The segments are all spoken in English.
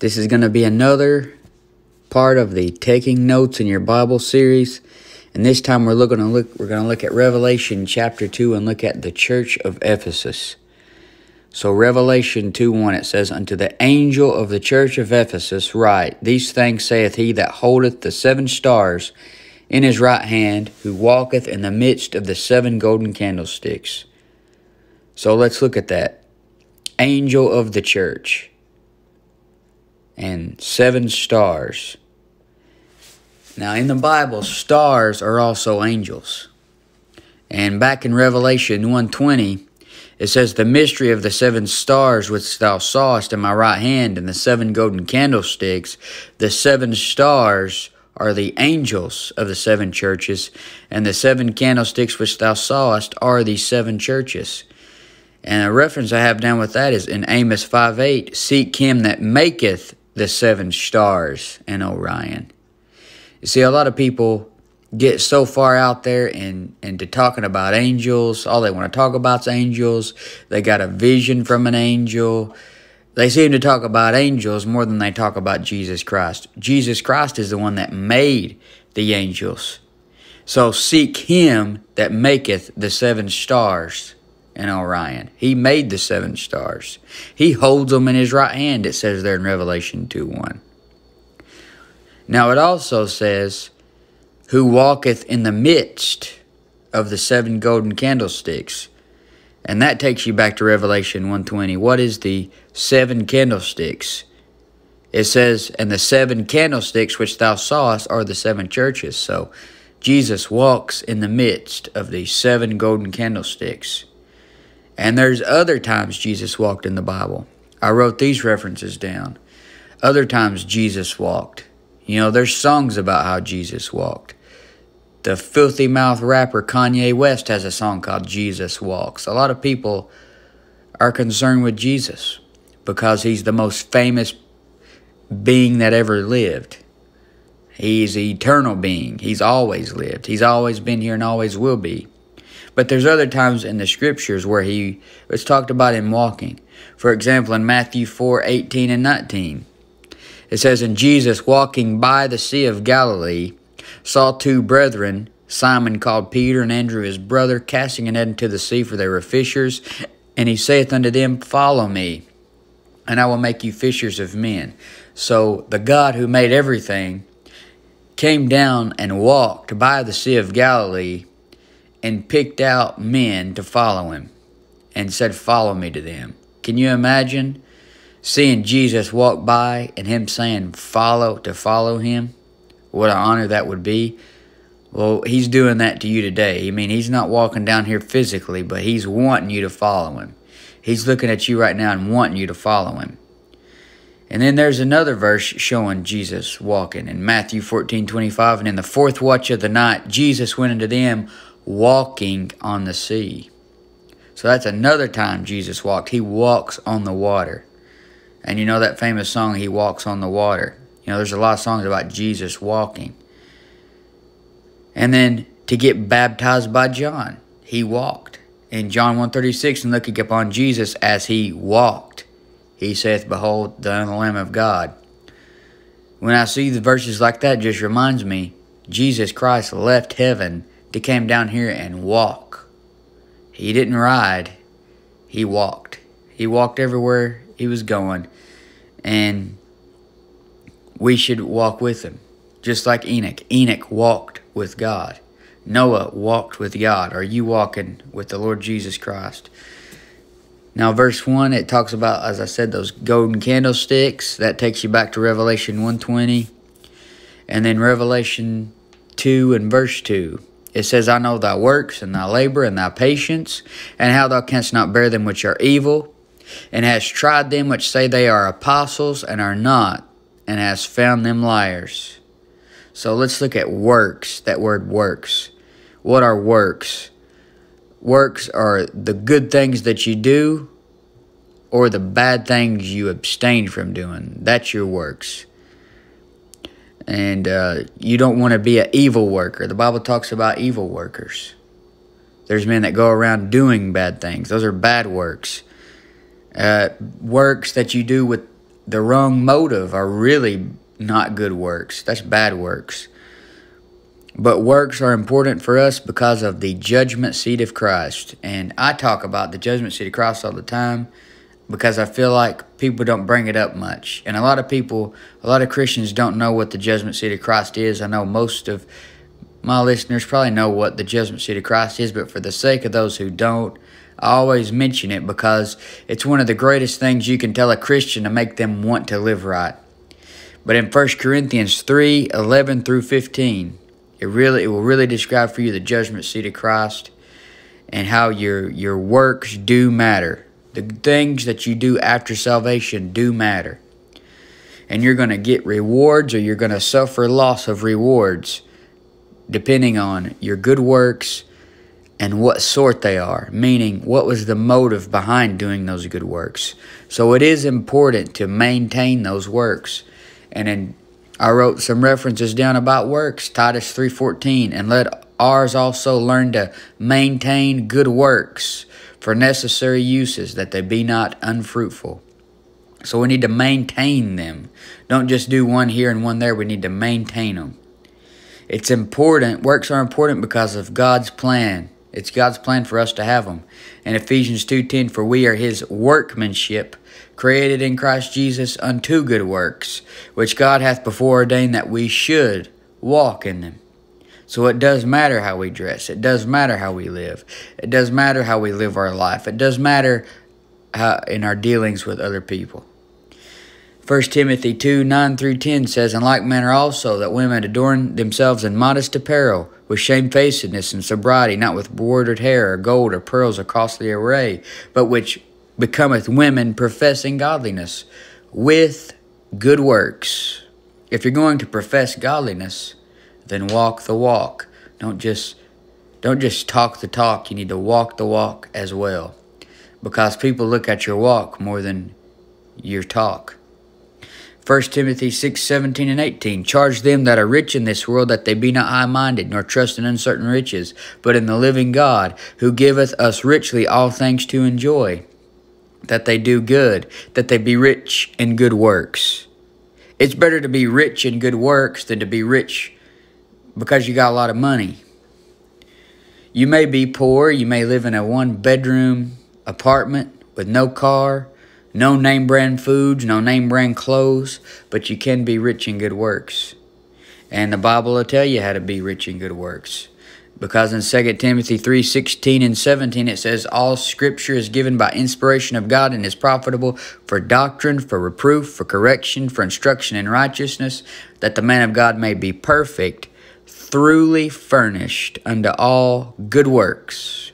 This is going to be another part of the Taking Notes in Your Bible series. And this time we're looking to look we're going to look at Revelation chapter 2 and look at the church of Ephesus. So Revelation 2 1 it says, Unto the angel of the church of Ephesus write, These things saith he that holdeth the seven stars in his right hand, who walketh in the midst of the seven golden candlesticks. So let's look at that. Angel of the church and seven stars. Now, in the Bible, stars are also angels. And back in Revelation 120, it says, The mystery of the seven stars which thou sawest in my right hand, and the seven golden candlesticks, the seven stars are the angels of the seven churches, and the seven candlesticks which thou sawest are the seven churches. And a reference I have down with that is in Amos 5 8, Seek him that maketh the seven stars in Orion. You see, a lot of people get so far out there and into talking about angels. All they want to talk about is angels. They got a vision from an angel. They seem to talk about angels more than they talk about Jesus Christ. Jesus Christ is the one that made the angels. So seek him that maketh the seven stars in Orion. He made the seven stars. He holds them in his right hand, it says there in Revelation 2 1. Now it also says, Who walketh in the midst of the seven golden candlesticks. And that takes you back to Revelation 120. What is the seven candlesticks? It says, And the seven candlesticks which thou sawest are the seven churches. So Jesus walks in the midst of these seven golden candlesticks. And there's other times Jesus walked in the Bible. I wrote these references down. Other times Jesus walked. You know, there's songs about how Jesus walked. The filthy mouth rapper Kanye West has a song called Jesus Walks. A lot of people are concerned with Jesus because he's the most famous being that ever lived. He's an eternal being. He's always lived. He's always been here and always will be. But there's other times in the scriptures where he it's talked about him walking. For example, in Matthew 4 18 and 19, it says, And Jesus, walking by the Sea of Galilee, saw two brethren, Simon called Peter and Andrew his brother, casting a net into the sea, for they were fishers. And he saith unto them, Follow me, and I will make you fishers of men. So the God who made everything came down and walked by the Sea of Galilee and picked out men to follow him and said, Follow me to them. Can you imagine seeing Jesus walk by and him saying, Follow to follow him? What an honor that would be. Well, he's doing that to you today. I mean, he's not walking down here physically, but he's wanting you to follow him. He's looking at you right now and wanting you to follow him. And then there's another verse showing Jesus walking in Matthew 14 25. And in the fourth watch of the night, Jesus went unto them walking on the sea. So that's another time Jesus walked. He walks on the water. And you know that famous song, He Walks on the Water. You know, there's a lot of songs about Jesus walking. And then to get baptized by John, he walked. In John 136, and looking upon Jesus as he walked, he saith, Behold, the Lamb of God. When I see the verses like that, just reminds me, Jesus Christ left heaven to came down here and walk. He didn't ride, he walked. He walked everywhere he was going, and we should walk with him. Just like Enoch. Enoch walked with God. Noah walked with God. Are you walking with the Lord Jesus Christ? Now, verse 1, it talks about, as I said, those golden candlesticks. That takes you back to Revelation 120. And then Revelation 2 and verse 2. It says, I know thy works, and thy labor, and thy patience, and how thou canst not bear them which are evil, and hast tried them which say they are apostles, and are not, and hast found them liars. So let's look at works, that word works. What are works? Works are the good things that you do, or the bad things you abstain from doing. That's your works and uh, you don't want to be an evil worker. The Bible talks about evil workers. There's men that go around doing bad things. Those are bad works. Uh, works that you do with the wrong motive are really not good works. That's bad works. But works are important for us because of the judgment seat of Christ. And I talk about the judgment seat of Christ all the time because I feel like people don't bring it up much. And a lot of people, a lot of Christians don't know what the judgment seat of Christ is. I know most of my listeners probably know what the judgment seat of Christ is, but for the sake of those who don't, I always mention it because it's one of the greatest things you can tell a Christian to make them want to live right. But in 1 Corinthians 3 11 through 15, it really it will really describe for you the judgment seat of Christ and how your your works do matter. The things that you do after salvation do matter. And you're going to get rewards or you're going to suffer loss of rewards depending on your good works and what sort they are, meaning what was the motive behind doing those good works. So it is important to maintain those works. And in I wrote some references down about works, Titus 3:14, and let ours also learn to maintain good works for necessary uses that they be not unfruitful. So we need to maintain them. Don't just do one here and one there, we need to maintain them. It's important, works are important because of God's plan. It's God's plan for us to have them. In Ephesians 2:10 for we are his workmanship created in Christ Jesus unto good works, which God hath before ordained that we should walk in them. So it does matter how we dress. It does matter how we live. It does matter how we live our life. It does matter how, in our dealings with other people. 1 Timothy 2 9 through 10 says, In like manner also, that women adorn themselves in modest apparel, with shamefacedness and sobriety, not with bordered hair, or gold, or pearls, or costly array, but which becometh women professing godliness with good works. If you're going to profess godliness, then walk the walk. Don't just don't just talk the talk. You need to walk the walk as well. Because people look at your walk more than your talk. 1 Timothy 6, 17 and 18. Charge them that are rich in this world that they be not high minded, nor trust in uncertain riches, but in the living God, who giveth us richly all things to enjoy that they do good, that they be rich in good works. It's better to be rich in good works than to be rich because you got a lot of money. You may be poor, you may live in a one bedroom apartment with no car, no name brand foods, no name brand clothes, but you can be rich in good works. And the Bible will tell you how to be rich in good works. Because in 2 Timothy 3 16 and 17 it says, All scripture is given by inspiration of God and is profitable for doctrine, for reproof, for correction, for instruction in righteousness, that the man of God may be perfect, thoroughly furnished unto all good works.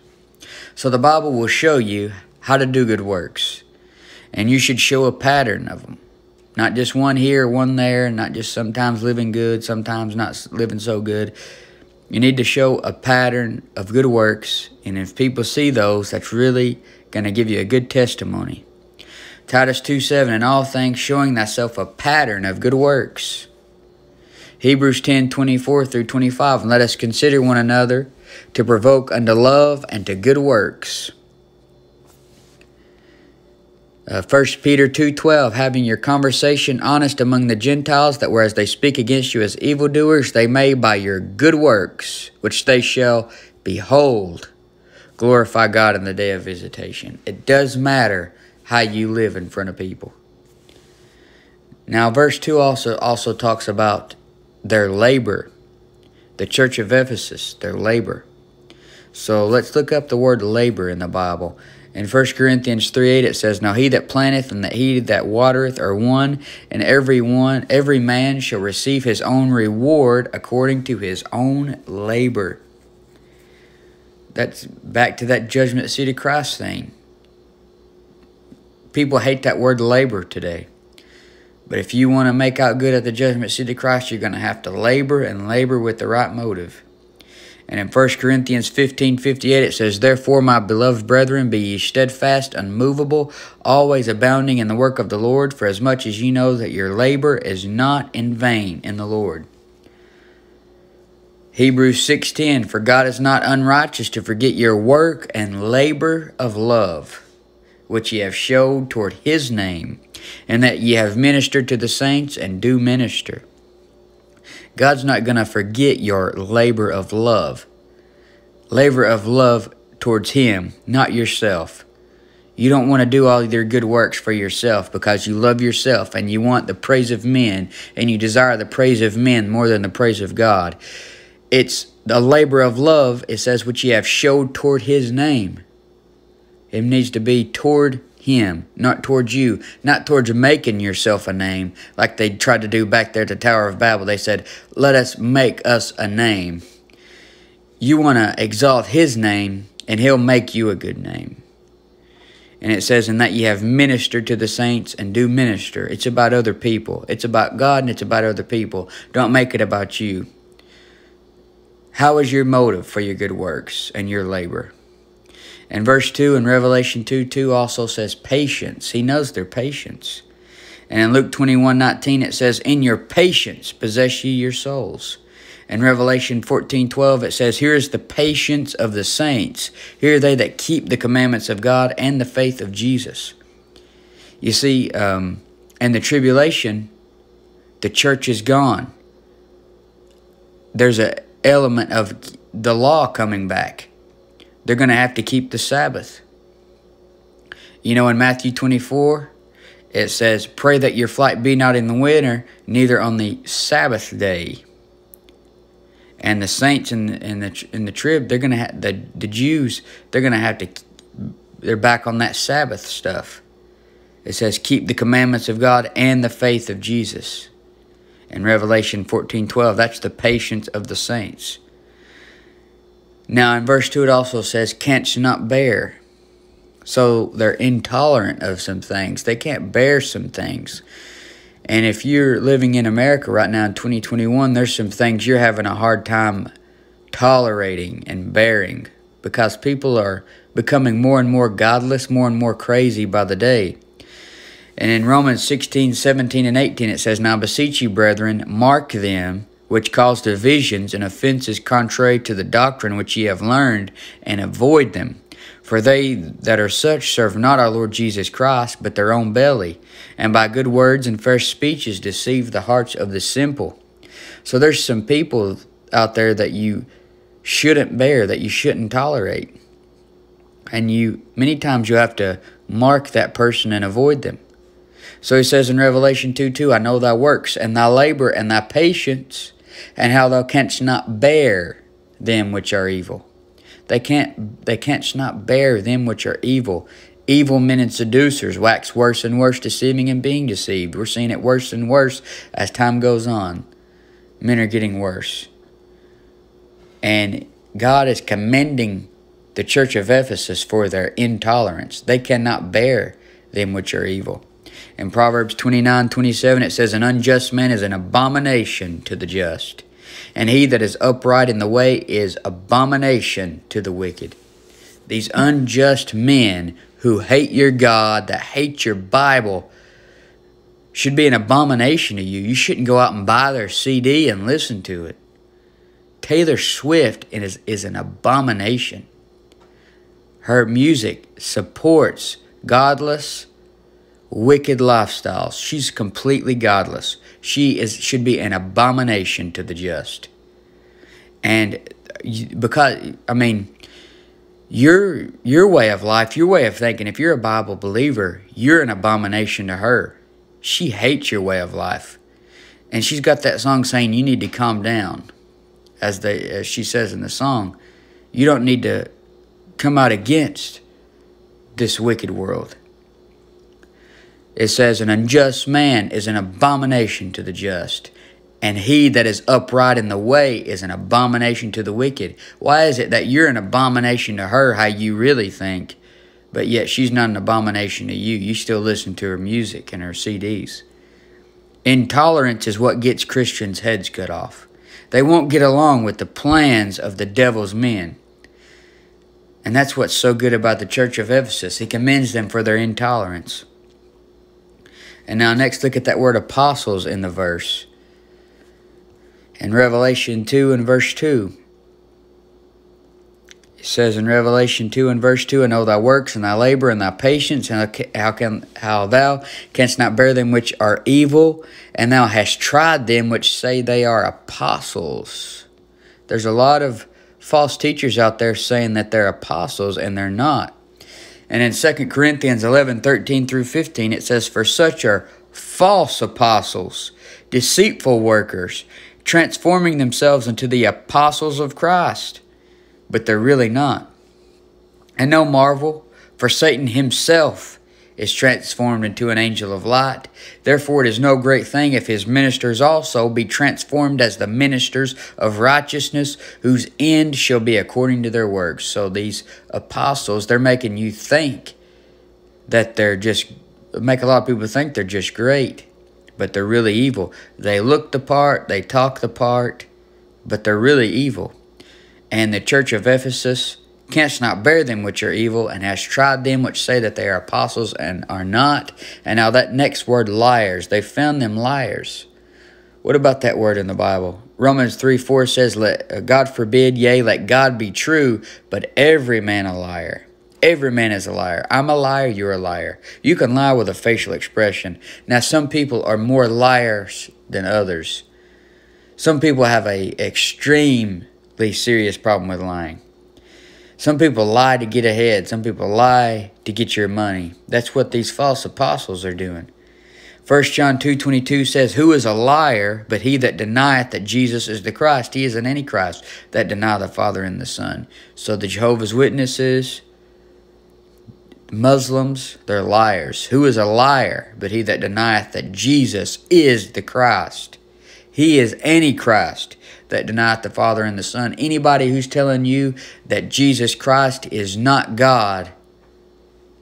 So the Bible will show you how to do good works. And you should show a pattern of them. Not just one here, one there, and not just sometimes living good, sometimes not living so good you need to show a pattern of good works, and if people see those, that's really going to give you a good testimony. Titus 2 7, in all things showing thyself a pattern of good works. Hebrews 10 24 through 25, and let us consider one another to provoke unto love and to good works uh, 1 Peter 2.12, having your conversation honest among the Gentiles, that whereas they speak against you as evildoers, they may by your good works, which they shall behold, glorify God in the day of visitation. It does matter how you live in front of people. Now, verse 2 also, also talks about their labor. The church of Ephesus, their labor. So let's look up the word labor in the Bible. In 1 Corinthians 3 8 it says, Now he that planteth and that he that watereth are one, and every one every man shall receive his own reward according to his own labor. That's back to that judgment seat of Christ thing. People hate that word labor today. But if you want to make out good at the judgment seat of Christ, you're going to have to labor and labor with the right motive. And in 1 Corinthians 15 58, it says, Therefore, my beloved brethren, be ye steadfast, unmovable, always abounding in the work of the Lord, for as much as ye know that your labor is not in vain in the Lord. Hebrews 6:10 For God is not unrighteous to forget your work and labor of love which ye have showed toward his name and that ye have ministered to the saints and do minister. God's not going to forget your labor of love. Labor of love towards Him, not yourself. You don't want to do all your good works for yourself because you love yourself and you want the praise of men and you desire the praise of men more than the praise of God. It's the labor of love, it says, which ye have showed toward His name. It needs to be toward him, not towards you, not towards making yourself a name like they tried to do back there at the Tower of Babel. They said, Let us make us a name. You want to exalt his name, and he'll make you a good name. And it says, In that you have ministered to the saints and do minister. It's about other people. It's about God and it's about other people. Don't make it about you. How is your motive for your good works and your labor? And verse 2 in Revelation 2 2 also says patience. He knows their patience. And in Luke 21 19 it says, In your patience possess ye your souls. In Revelation 14 12 it says, Here is the patience of the saints. Here are they that keep the commandments of God and the faith of Jesus. You see, um, and the tribulation, the church is gone. There's an element of the law coming back they're going to have to keep the Sabbath. You know, in Matthew 24, it says, Pray that your flight be not in the winter, neither on the Sabbath day. And the saints in the, in the, in the trib, they're going to have, the, the Jews, they're going to have to, they're back on that Sabbath stuff. It says, Keep the commandments of God and the faith of Jesus. In Revelation 14 12, that's the patience of the saints. Now, in verse 2, it also says, not bear. So they're intolerant of some things. They can't bear some things. And if you're living in America right now in 2021, there's some things you're having a hard time tolerating and bearing because people are becoming more and more godless, more and more crazy by the day. And in Romans 16, 17, and 18, it says, Now beseech you, brethren, mark them which cause divisions and offenses contrary to the doctrine which ye have learned, and avoid them. For they that are such serve not our Lord Jesus Christ, but their own belly, and by good words and fair speeches deceive the hearts of the simple. So there's some people out there that you shouldn't bear, that you shouldn't tolerate. And you many times you have to mark that person and avoid them. So he says in Revelation 2 2, I know thy works, and thy labor, and thy patience, and how thou canst not bear them which are evil. They can't they canst not bear them which are evil. Evil men and seducers wax worse and worse, deceiving and being deceived. We're seeing it worse and worse as time goes on. Men are getting worse. And God is commending the church of Ephesus for their intolerance. They cannot bear them which are evil. In Proverbs 29 27, it says, An unjust man is an abomination to the just, and he that is upright in the way is abomination to the wicked. These unjust men who hate your God, that hate your Bible, should be an abomination to you. You shouldn't go out and buy their CD and listen to it. Taylor Swift is, is an abomination. Her music supports godless, wicked lifestyles. She's completely godless. She is should be an abomination to the just. And because I mean, your your way of life, your way of thinking, if you're a Bible believer, you're an abomination to her. She hates your way of life. And she's got that song saying you need to calm down. As they as she says in the song, you don't need to come out against this wicked world. It says, An unjust man is an abomination to the just, and he that is upright in the way is an abomination to the wicked. Why is it that you're an abomination to her, how you really think, but yet she's not an abomination to you? You still listen to her music and her CDs. Intolerance is what gets Christians' heads cut off. They won't get along with the plans of the devil's men. And that's what's so good about the church of Ephesus. He commends them for their intolerance. And now next look at that word apostles in the verse. In Revelation 2 and verse 2, it says in Revelation 2 and verse 2, I know thy works and thy labor and thy patience, and how, can, how thou canst not bear them which are evil, and thou hast tried them which say they are apostles. There's a lot of false teachers out there saying that they're apostles, and they're not. And in 2 Corinthians 11 13 through 15, it says, For such are false apostles, deceitful workers, transforming themselves into the apostles of Christ but they're really not. And no marvel, for Satan himself is transformed into an angel of light. Therefore, it is no great thing if his ministers also be transformed as the ministers of righteousness, whose end shall be according to their works. So, these apostles, they're making you think that they're just, make a lot of people think they're just great, but they're really evil. They look the part, they talk the part, but they're really evil. And the church of Ephesus canst not bear them which are evil, and hast tried them which say that they are apostles and are not. And now that next word, liars, they found them liars. What about that word in the Bible? Romans 3 4 says, Let uh, God forbid, yea, let God be true, but every man a liar. Every man is a liar. I'm a liar, you're a liar. You can lie with a facial expression. Now, some people are more liars than others. Some people have a extremely serious problem with lying. Some people lie to get ahead. Some people lie to get your money. That's what these false apostles are doing. 1 John 2.22 says, Who is a liar, but he that denieth that Jesus is the Christ? He is an antichrist that deny the Father and the Son. So the Jehovah's Witnesses, Muslims, they're liars. Who is a liar, but he that denieth that Jesus is the Christ? He is antichrist that denieth the Father and the Son. Anybody who's telling you that Jesus Christ is not God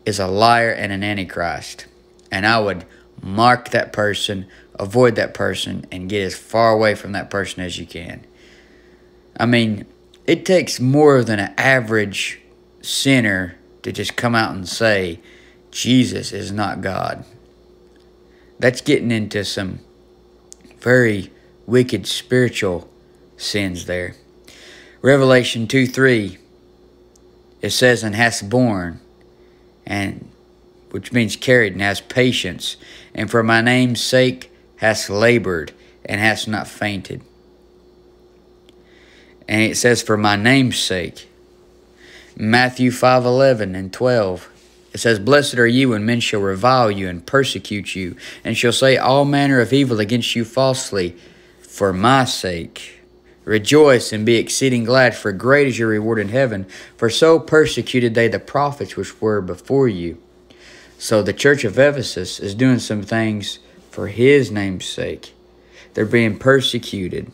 is a liar and an antichrist. And I would mark that person, avoid that person, and get as far away from that person as you can. I mean, it takes more than an average sinner to just come out and say, Jesus is not God. That's getting into some very wicked spiritual sins there. Revelation 2 3, it says, and hast borne, and which means carried, and has patience, and for my name's sake hast labored, and hast not fainted. And it says, for my name's sake. Matthew 5 11 and 12. It says, Blessed are you when men shall revile you and persecute you, and shall say all manner of evil against you falsely, for my sake. Rejoice and be exceeding glad, for great is your reward in heaven. For so persecuted they the prophets which were before you. So the church of Ephesus is doing some things for his name's sake. They're being persecuted.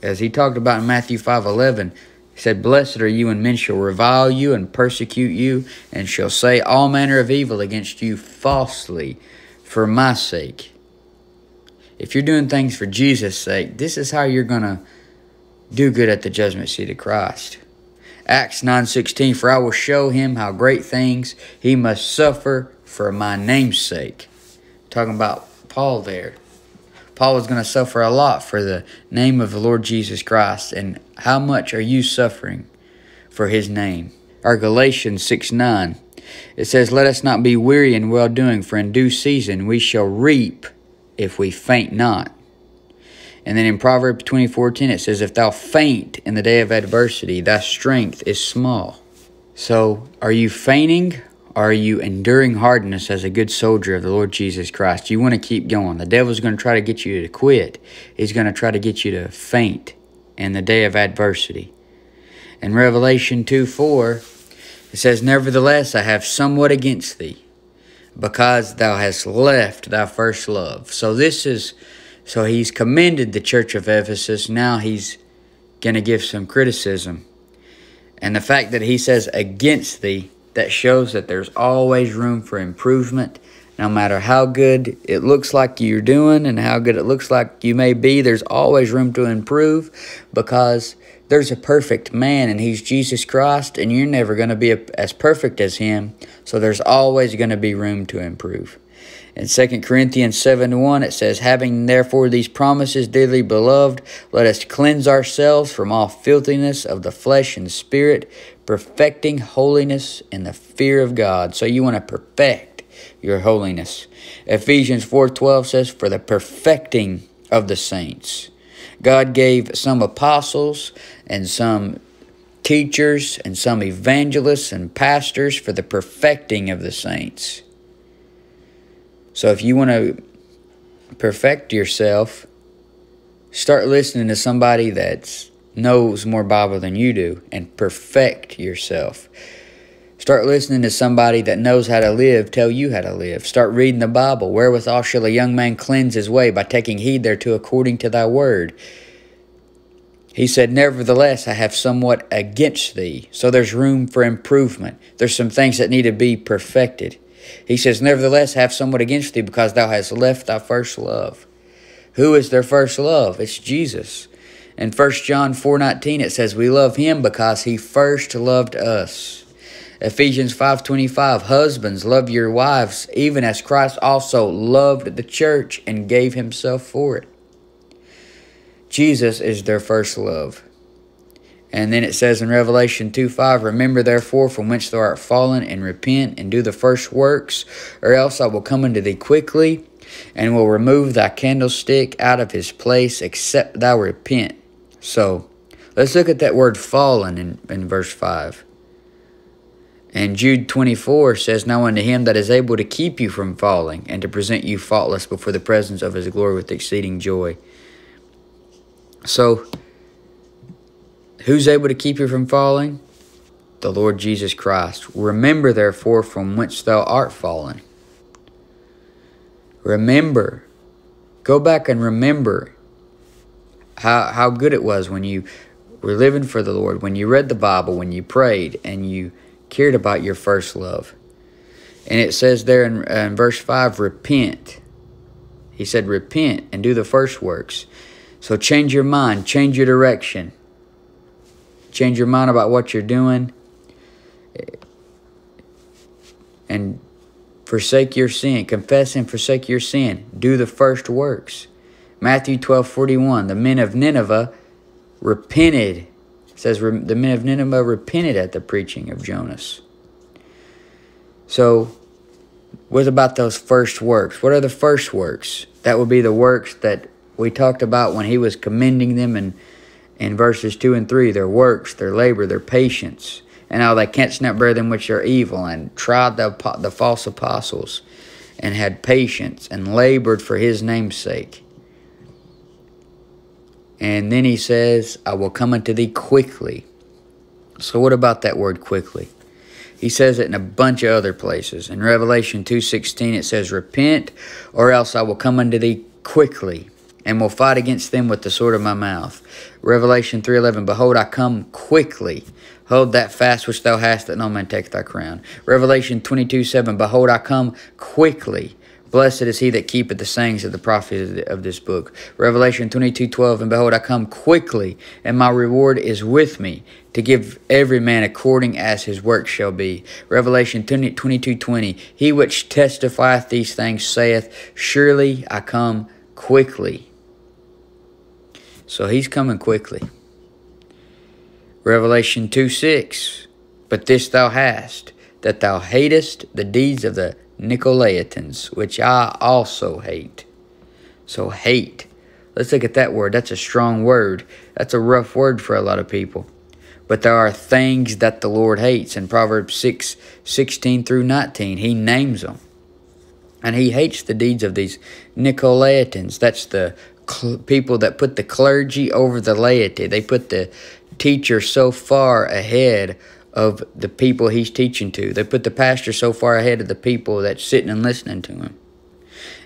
As he talked about in Matthew 5.11, he said, Blessed are you when men shall revile you and persecute you, and shall say all manner of evil against you falsely for my sake. If you're doing things for Jesus' sake, this is how you're going to do good at the judgment seat of Christ. Acts 9:16 For I will show him how great things he must suffer for my name's sake. Talking about Paul there. Paul was going to suffer a lot for the name of the Lord Jesus Christ. And how much are you suffering for his name? Our Galatians 6 9. It says, Let us not be weary in well doing, for in due season we shall reap if we faint not. And then in Proverbs 24:10 it says, If thou faint in the day of adversity, thy strength is small. So are you fainting? Are you enduring hardness as a good soldier of the Lord Jesus Christ? You want to keep going. The devil's going to try to get you to quit. He's going to try to get you to faint in the day of adversity. In Revelation 2 4, it says, Nevertheless, I have somewhat against thee, because thou hast left thy first love. So this is so he's commended the church of Ephesus. Now he's going to give some criticism. And the fact that he says against thee, that shows that there's always room for improvement. No matter how good it looks like you're doing and how good it looks like you may be, there's always room to improve because there's a perfect man and he's Jesus Christ, and you're never going to be as perfect as him. So there's always going to be room to improve. In 2 Corinthians 7 1, it says, Having therefore these promises, dearly beloved, let us cleanse ourselves from all filthiness of the flesh and spirit, perfecting holiness in the fear of God. So you want to perfect your holiness. Ephesians 4:12 says for the perfecting of the saints. God gave some apostles and some teachers and some evangelists and pastors for the perfecting of the saints. So if you want to perfect yourself, start listening to somebody that knows more Bible than you do and perfect yourself. Start listening to somebody that knows how to live tell you how to live. Start reading the Bible. Wherewithal shall a young man cleanse his way by taking heed thereto according to thy word. He said, Nevertheless, I have somewhat against thee. So there's room for improvement. There's some things that need to be perfected. He says, Nevertheless, have somewhat against thee because thou hast left thy first love. Who is their first love? It's Jesus. In 1 John 4.19 it says, We love him because he first loved us. Ephesians 5.25, Husbands, love your wives, even as Christ also loved the church and gave himself for it. Jesus is their first love. And then it says in Revelation 2 5, Remember therefore from whence thou art fallen, and repent, and do the first works, or else I will come unto thee quickly, and will remove thy candlestick out of his place, except thou repent. So, let's look at that word fallen in, in verse 5. And Jude 24 says, Now unto him that is able to keep you from falling, and to present you faultless before the presence of his glory with exceeding joy. So, who's able to keep you from falling? The Lord Jesus Christ. Remember, therefore, from whence thou art fallen. Remember. Go back and remember how, how good it was when you were living for the Lord, when you read the Bible, when you prayed, and you cared about your first love. And it says there in, in verse 5 repent. He said, repent and do the first works. So change your mind, change your direction, change your mind about what you're doing, and forsake your sin. Confess and forsake your sin. Do the first works. Matthew 12 41. The men of Nineveh repented. It says the men of Nineveh repented at the preaching of Jonas. So, what about those first works? What are the first works? That would be the works that we talked about when he was commending them in, in verses 2 and 3 their works, their labor, their patience, and how they canst not bear them which are evil, and tried the, the false apostles, and had patience, and labored for his name's sake. And then he says, I will come unto thee quickly. So what about that word quickly? He says it in a bunch of other places. In Revelation 2.16 it says, Repent, or else I will come unto thee quickly and will fight against them with the sword of my mouth. Revelation 3.11, Behold, I come quickly. Hold that fast which thou hast, that no man take thy crown. Revelation 22.7, Behold, I come quickly. Blessed is he that keepeth the sayings of the prophet of this book. Revelation 22:12 And behold I come quickly and my reward is with me to give every man according as his work shall be. Revelation 22:20 He which testifieth these things saith surely I come quickly. So he's coming quickly. Revelation 2 6. But this thou hast, that thou hatest the deeds of the Nicolaitans, which I also hate. So hate. Let's look at that word. That's a strong word. That's a rough word for a lot of people. But there are things that the Lord hates. In Proverbs 6 16 through 19, he names them. And he hates the deeds of these Nicolaitans. That's the people that put the clergy over the laity. They put the teacher so far ahead of the people he's teaching to. They put the pastor so far ahead of the people that's sitting and listening to him.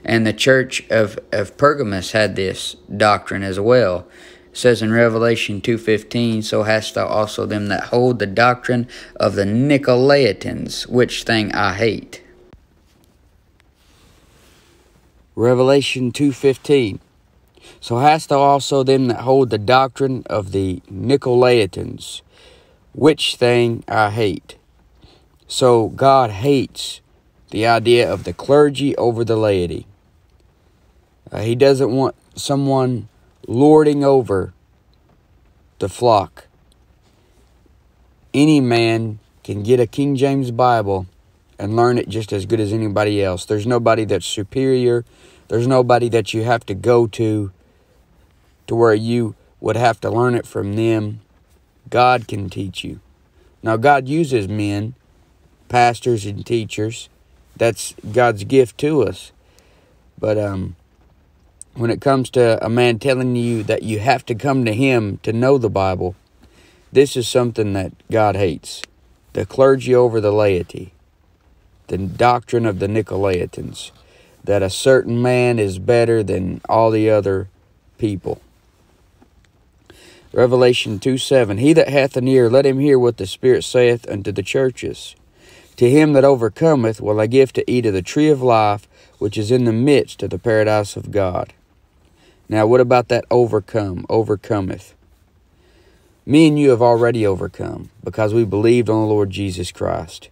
And the church of, of Pergamos had this doctrine as well. It says in Revelation 2.15, So hast thou also them that hold the doctrine of the Nicolaitans, which thing I hate. Revelation 2.15 so hast thou also them that hold the doctrine of the Nicolaitans, which thing I hate. So God hates the idea of the clergy over the laity. Uh, he doesn't want someone lording over the flock. any man can get a King James Bible and learn it just as good as anybody else. There's nobody that's superior. There's nobody that you have to go to to where you would have to learn it from them. God can teach you. Now, God uses men, pastors, and teachers. That's God's gift to us. But um, when it comes to a man telling you that you have to come to him to know the Bible, this is something that God hates. The clergy over the laity, the doctrine of the Nicolaitans, that a certain man is better than all the other people. Revelation 2 7 He that hath an ear, let him hear what the Spirit saith unto the churches. To him that overcometh will I give to eat of the tree of life, which is in the midst of the paradise of God. Now, what about that overcome, overcometh? Me and you have already overcome because we believed on the Lord Jesus Christ.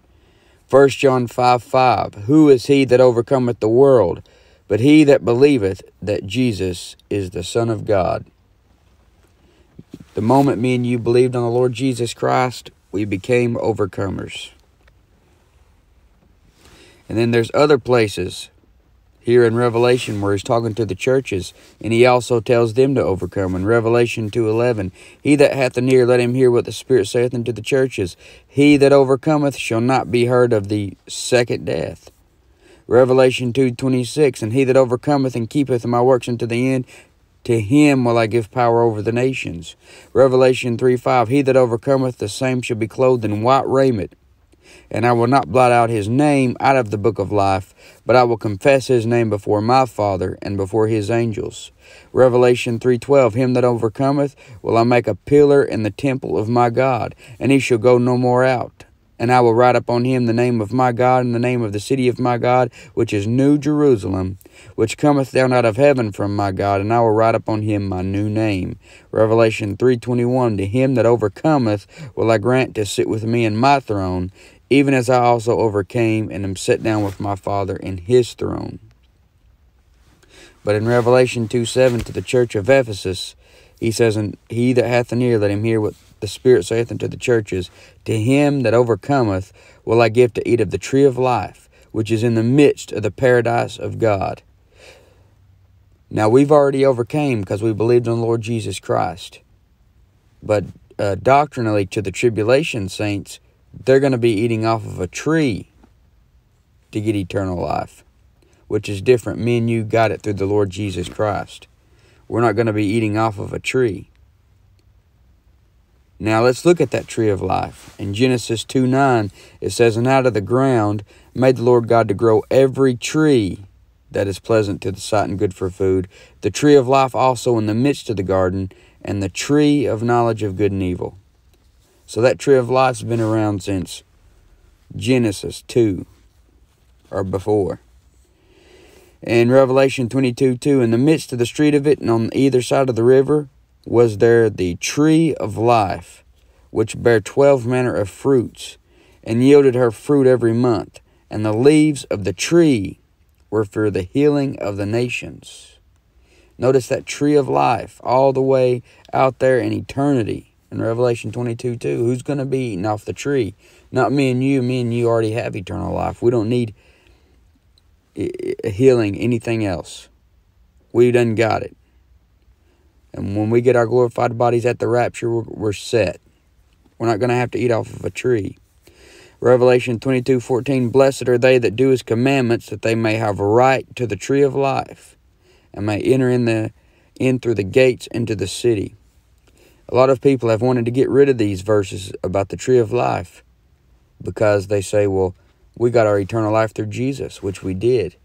1 John 5 5 Who is he that overcometh the world, but he that believeth that Jesus is the Son of God? The moment me and you believed on the Lord Jesus Christ, we became overcomers. And then there's other places here in Revelation where he's talking to the churches, and he also tells them to overcome. In Revelation 2.11, He that hath an ear, let him hear what the Spirit saith unto the churches. He that overcometh shall not be heard of the second death. Revelation 2.26, And he that overcometh and keepeth my works unto the end, to him will I give power over the nations. Revelation 3.5, He that overcometh, the same shall be clothed in white raiment, and I will not blot out his name out of the book of life, but I will confess his name before my Father and before his angels. Revelation 3:12 Him that overcometh will I make a pillar in the temple of my God, and he shall go no more out. And I will write upon him the name of my God and the name of the city of my God, which is New Jerusalem, which cometh down out of heaven from my God, and I will write upon him my new name. Revelation 3:21 To him that overcometh will I grant to sit with me in my throne, even as I also overcame and am set down with my Father in his throne. But in Revelation 2 7 to the church of Ephesus, he says, And he that hath an ear, let him hear what the Spirit saith unto the churches. To him that overcometh will I give to eat of the tree of life, which is in the midst of the paradise of God. Now we've already overcame because we believed on the Lord Jesus Christ. But uh, doctrinally, to the tribulation saints, they're going to be eating off of a tree to get eternal life, which is different. Me and you got it through the Lord Jesus Christ. We're not going to be eating off of a tree. Now let's look at that tree of life. In Genesis 2 9, it says, And out of the ground made the Lord God to grow every tree that is pleasant to the sight and good for food, the tree of life also in the midst of the garden, and the tree of knowledge of good and evil. So that tree of life's been around since Genesis 2 or before. In Revelation 22 2, in the midst of the street of it and on either side of the river was there the tree of life, which bare twelve manner of fruits, and yielded her fruit every month, and the leaves of the tree were for the healing of the nations. Notice that tree of life all the way out there in eternity in Revelation 22 2. Who's going to be eating off the tree? Not me and you. Me and you already have eternal life. We don't need eh, eh, healing, anything else. We done got it. And when we get our glorified bodies at the rapture, we're, we're set. We're not going to have to eat off of a tree. Revelation 22 14 Blessed are they that do his commandments, that they may have a right to the tree of life, and may enter in the in through the gates into the city. A lot of people have wanted to get rid of these verses about the tree of life because they say, well, we got our eternal life through Jesus, which we did.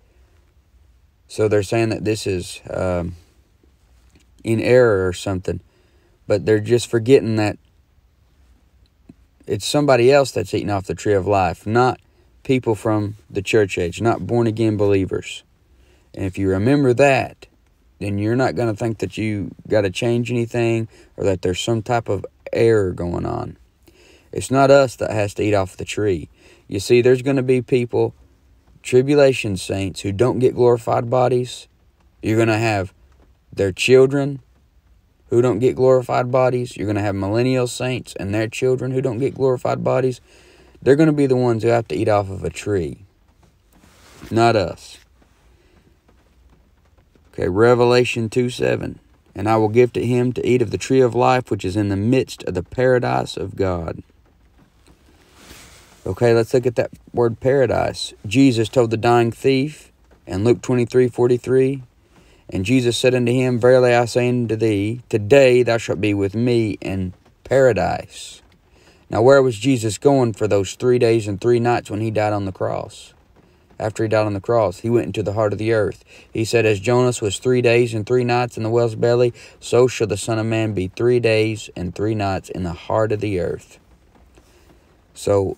So they're saying that this is um, in error or something. But they're just forgetting that it's somebody else that's eating off the tree of life, not people from the church age, not born again believers. And if you remember that, then you're not going to think that you got to change anything or that there's some type of error going on. It's not us that has to eat off the tree. You see, there's going to be people, tribulation saints, who don't get glorified bodies. You're going to have their children who don't get glorified bodies. You're going to have millennial saints and their children who don't get glorified bodies. They're going to be the ones who have to eat off of a tree, not us. Okay, Revelation 2 7. And I will give to him to eat of the tree of life which is in the midst of the paradise of God. Okay, let's look at that word paradise. Jesus told the dying thief in Luke 23 43, and Jesus said unto him, Verily I say unto thee, today thou shalt be with me in paradise. Now, where was Jesus going for those three days and three nights when he died on the cross? after he died on the cross. He went into the heart of the earth. He said, As Jonas was three days and three nights in the whale's belly, so shall the Son of Man be three days and three nights in the heart of the earth. So,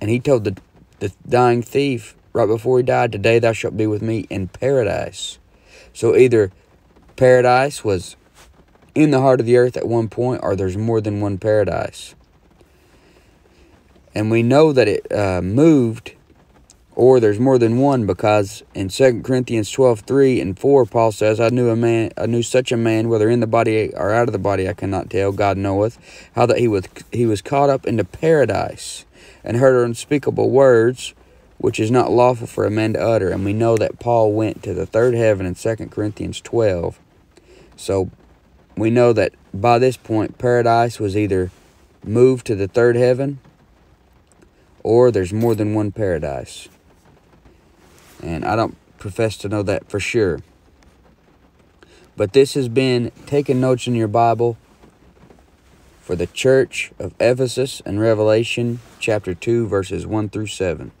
and he told the, the dying thief right before he died, Today thou shalt be with me in paradise. So either paradise was in the heart of the earth at one point, or there's more than one paradise. And we know that it uh, moved or there's more than one because in 2 Corinthians 12, 3 and 4, Paul says, I knew a man, I knew such a man, whether in the body or out of the body, I cannot tell, God knoweth, how that he was, he was caught up into paradise and heard unspeakable words, which is not lawful for a man to utter. And we know that Paul went to the third heaven in 2 Corinthians 12. So we know that by this point, paradise was either moved to the third heaven or there's more than one paradise. And I don't profess to know that for sure. But this has been taking notes in your Bible for the church of Ephesus and Revelation chapter 2 verses 1 through 7.